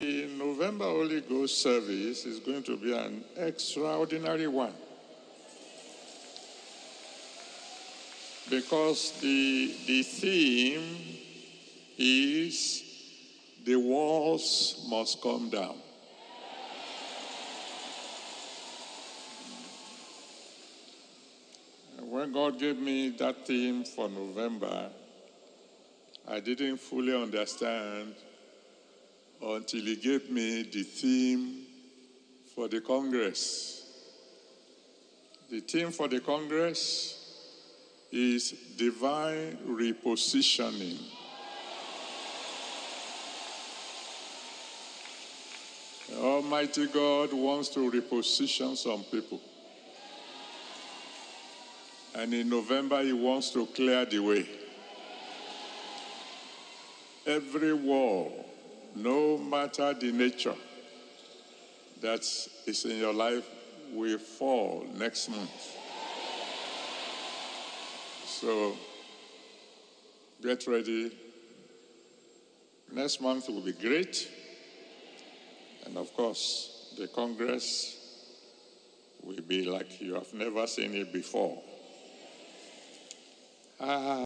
The November Holy Ghost service is going to be an extraordinary one. Because the, the theme is the walls must come down. When God gave me that theme for November, I didn't fully understand until He gave me the theme for the Congress. The theme for the Congress is divine repositioning. Almighty God wants to reposition some people. And in November, He wants to clear the way. Every wall, no matter the nature that is in your life, will fall next month. So get ready. Next month will be great. And of course, the Congress will be like you have never seen it before. Ah.